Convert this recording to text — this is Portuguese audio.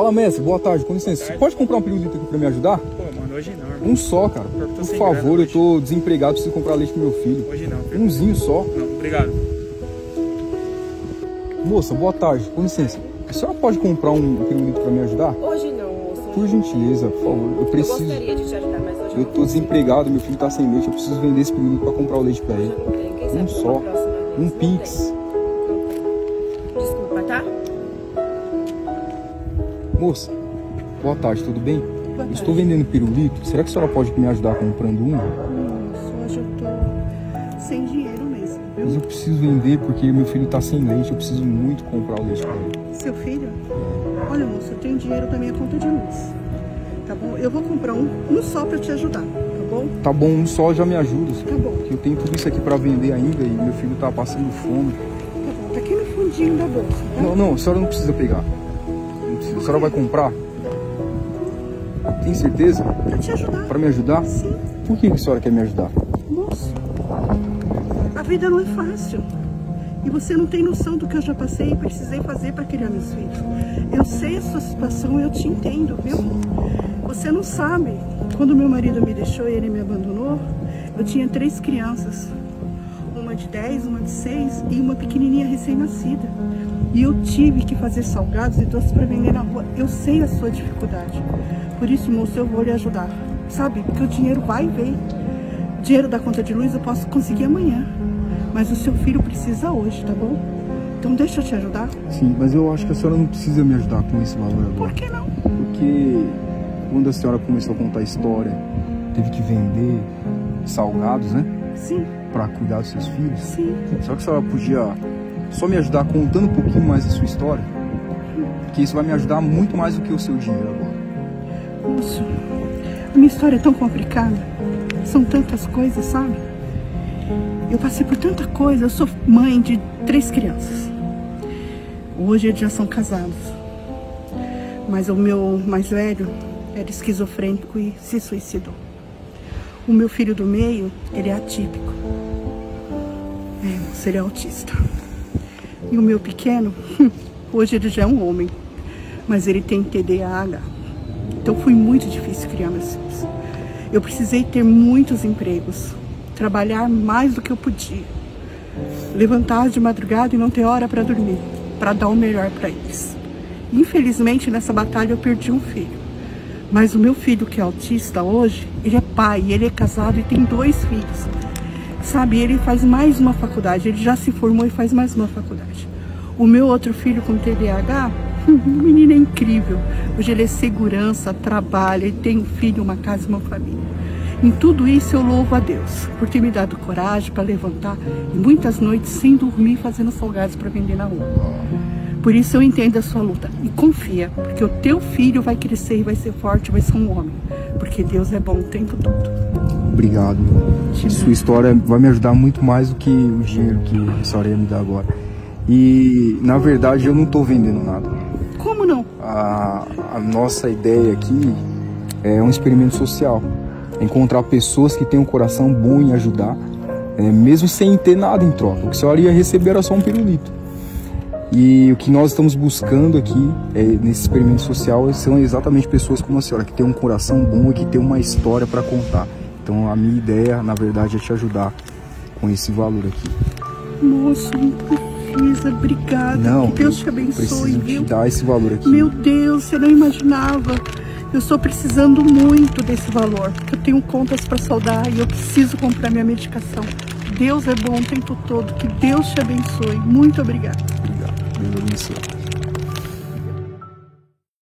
Fala, mestre, boa tarde, com licença. Você pode comprar um pirulito aqui pra me ajudar? Pô, mano, hoje não, irmão. Um só, cara. Eu Por favor, eu hoje. tô desempregado, preciso comprar leite pro meu filho. Hoje não. filho. Umzinho só. Não, obrigado. Moça, boa tarde, com licença. A senhora pode comprar um pirulito pra me ajudar? Hoje não, moço. Por gentileza, por favor. Eu Eu preciso. gostaria de te ajudar, mas hoje Eu não tô desempregado, meu filho tá sem leite, eu preciso vender esse pirulito pra comprar o leite pra ele. eu não Um só. Um pix. Moça, boa tarde, tudo bem? Tarde. estou vendendo pirulito. Será que a senhora pode me ajudar comprando um? Nossa, hoje eu tô sem dinheiro mesmo, Mas viu? eu preciso vender porque meu filho tá sem leite, eu preciso muito comprar o leite pra ele. Seu filho? Olha, moço, eu tenho dinheiro da minha conta de luz. Tá bom? Eu vou comprar um, um só pra te ajudar, tá bom? Tá bom, um só já me ajuda. Tá bom. Eu tenho tudo isso aqui pra vender ainda e meu filho tá passando fome. Tá bom, tá aqui no fundinho da bolsa, tá? Não, não, a senhora não precisa pegar. A senhora vai comprar? Tem certeza? Pra te ajudar. Pra me ajudar? Sim, Por que a senhora quer me ajudar? moço. A vida não é fácil. E você não tem noção do que eu já passei e precisei fazer pra criar meus filhos. Eu sei a sua situação, eu te entendo, viu? Você não sabe. Quando meu marido me deixou e ele me abandonou, eu tinha três crianças. Uma de 10, uma de 6 e uma pequenininha recém-nascida. E eu tive que fazer salgados e doces para vender na rua. Eu sei a sua dificuldade. Por isso, moço, eu vou lhe ajudar. Sabe? Porque o dinheiro vai e vem. O dinheiro da conta de luz eu posso conseguir amanhã. Mas o seu filho precisa hoje, tá bom? Então deixa eu te ajudar. Sim, mas eu acho que a senhora não precisa me ajudar com esse valor agora. Por que não? Porque quando a senhora começou a contar a história, teve que vender salgados, né? Sim, Pra cuidar dos seus filhos. sim. Só que a senhora podia só me ajudar contando um pouquinho mais a sua história? Porque isso vai me ajudar muito mais do que o seu dinheiro agora. Moço, a minha história é tão complicada. São tantas coisas, sabe? Eu passei por tanta coisa. Eu sou mãe de três crianças. Hoje eles já são casados. Mas o meu mais velho era esquizofrênico e se suicidou. O meu filho do meio, ele é atípico. É, é autista. E o meu pequeno, hoje ele já é um homem. Mas ele tem TDAH. Então foi muito difícil criar meus filhos. Eu precisei ter muitos empregos, trabalhar mais do que eu podia, levantar de madrugada e não ter hora para dormir, para dar o melhor para eles. Infelizmente nessa batalha eu perdi um filho, mas o meu filho que é autista hoje, ele é pai, ele é casado e tem dois filhos. Sabe, ele faz mais uma faculdade, ele já se formou e faz mais uma faculdade. O meu outro filho com TDAH, o menino é incrível. Hoje ele é segurança, trabalha, ele tem um filho, uma casa uma família. Em tudo isso eu louvo a Deus por ter me dado coragem para levantar muitas noites sem dormir fazendo salgados para vender na rua. Por isso eu entendo a sua luta e confia, porque o teu filho vai crescer e vai ser forte, vai ser um homem, porque Deus é bom o tempo todo. Obrigado. Sua história vai me ajudar muito mais do que o dinheiro que a senhora ia me dar agora. E, na verdade, eu não tô vendendo nada. Como não? A, a nossa ideia aqui é um experimento social. É encontrar pessoas que têm um coração bom em ajudar, é, mesmo sem ter nada em troca. O que a senhora ia receber era só um pirulito. E o que nós estamos buscando aqui é, nesse experimento social são exatamente pessoas como a senhora, que têm um coração bom e que têm uma história para contar. Então a minha ideia, na verdade, é te ajudar com esse valor aqui. Moço, não precisa, obrigada. Não, que Deus te abençoe, preciso viu? te dar esse valor aqui. Meu Deus, você não imaginava. Eu estou precisando muito desse valor, porque eu tenho contas para saldar e eu preciso comprar minha medicação. Deus é bom o tempo todo. Que Deus te abençoe. Muito obrigada. Obrigado. Deus abençoe.